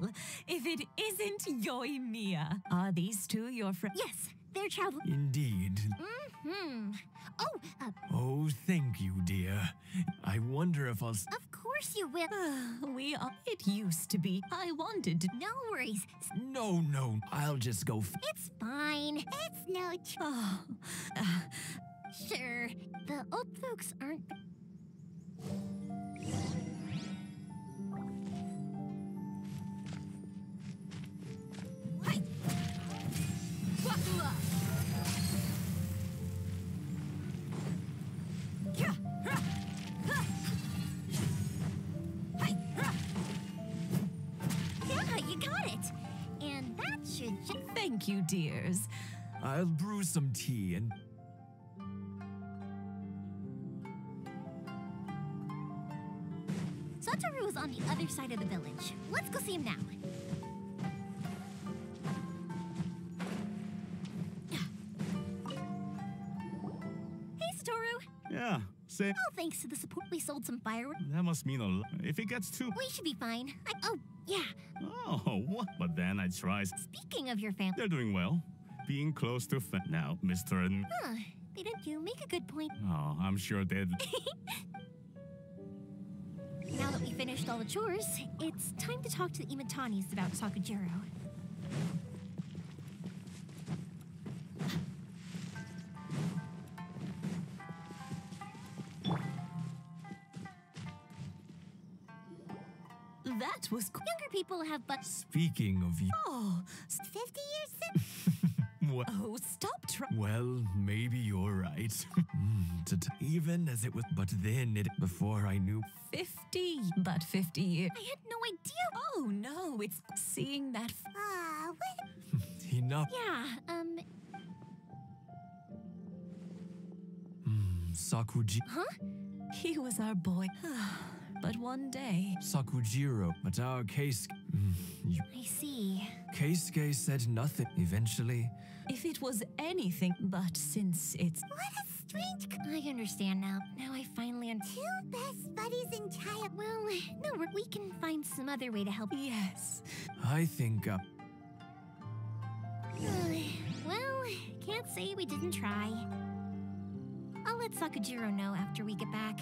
Well, if it isn't Yoimiya, are these two your friends? Yes, they're traveling. Indeed. Hmm. Oh, uh, Oh, thank you, dear. I wonder if I'll. of course you will. we are. It used to be. I wanted to. No worries. No, no. I'll just go. F- It's fine. It's no tr- Oh, Sure. The old folks aren't. You, dears. I'll brew some tea and. Satoru is on the other side of the village. Let's go see him now. Hey, Satoru. Yeah, say Oh, thanks to the support, we sold some fireworks. that must mean a lot. If it gets too. We should be fine. I, oh, yeah. Oh, what? But then I try. Speaking of your family, They're doing well. Being close to fa- now, Mr. and. huh, they didn't you make a good point. Oh, I'm sure they'd. Now that we finished all the chores, it's time to talk to the Imatanis about Sakujiro. That was. Qu- Younger people have but Speaking of you. oh, 50 years since. Well, oh, stop trying. well, maybe you're right. Mm, t- t- Even as it was. But then it. Before I knew. 50, but 50 years. I had no idea. Oh no, it's seeing that. F- Ah, what? Enough. Yeah, um, Sakuji. Huh? He was our boy. but one day. Sakujiro. But our case. Mm, you, I see. Keisuke said nothing. Eventually. If it was anything, but since it's. What a strange. I understand now. Now I finally understand. Two best buddies in child. Well, no, we- we can find some other way to help. Yes. I think. Uh, well, can't say we didn't try. I'll let Sakujiro know after we get back.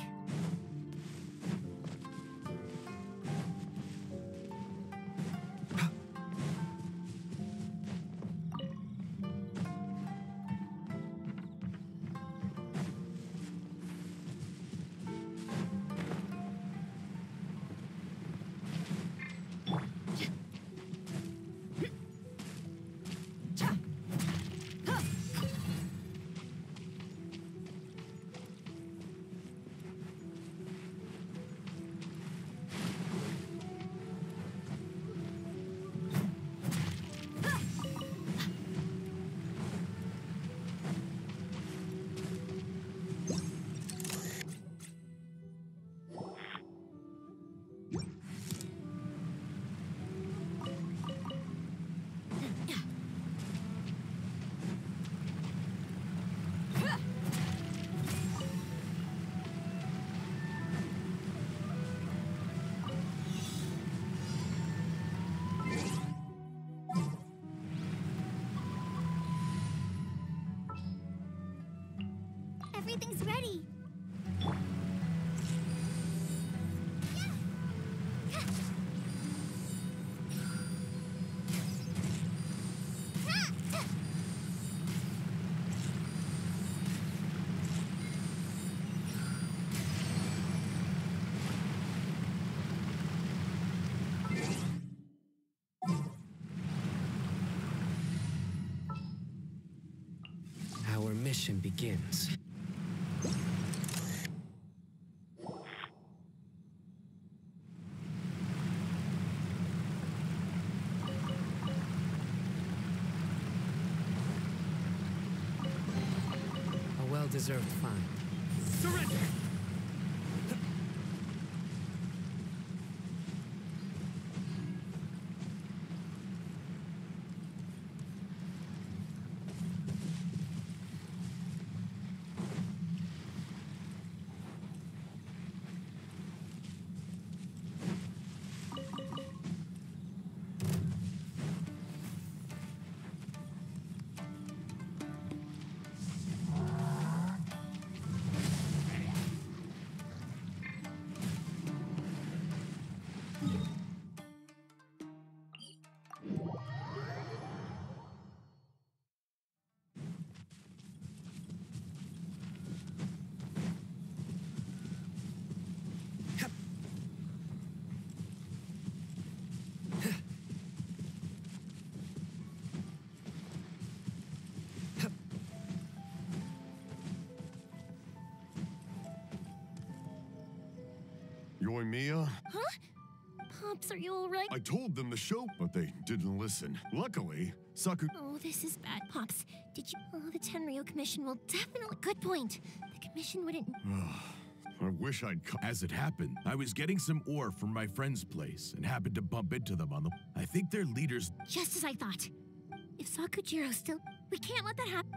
Everything's ready. Our mission begins. A well-deserved find. Surrender! Yoimiya? Huh? Pops, are you alright? I told them the show, but they didn't listen. Luckily, Saku. Oh, this is bad, Pops. Did you? Oh, the Tenryou Commission will definitely. Good point. The Commission wouldn't. I wish I'd come. As it happened, I was getting some ore from my friend's place and happened to bump into them on the. I think their leaders. Just as I thought. If Sakujiro still. We can't let that happen.